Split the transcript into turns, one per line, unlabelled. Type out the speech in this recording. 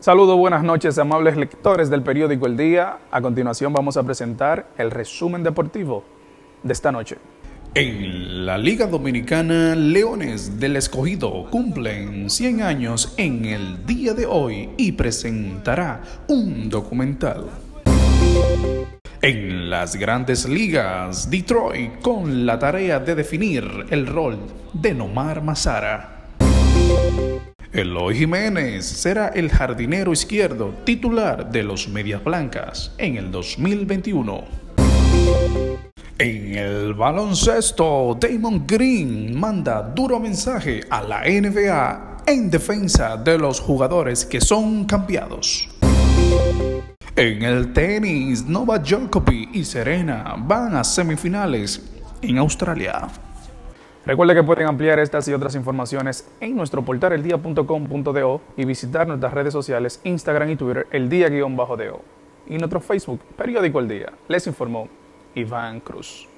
Saludos, buenas noches, amables lectores del periódico El Día. A continuación vamos a presentar el resumen deportivo de esta noche.
En la Liga Dominicana, Leones del Escogido cumplen 100 años en el día de hoy y presentará un documental. En las grandes ligas, Detroit con la tarea de definir el rol de Nomar Mazara. Eloy Jiménez será el jardinero izquierdo titular de los Medias Blancas en el 2021. En el baloncesto, Damon Green manda duro mensaje a la NBA en defensa de los jugadores que son cambiados. En el tenis, Novak Djokovic y Serena van a semifinales en Australia.
Recuerde que pueden ampliar estas y otras informaciones en nuestro portal eldia.com.do y visitar nuestras redes sociales Instagram y Twitter el día-do y nuestro Facebook Periódico El Día. Les informó Iván Cruz.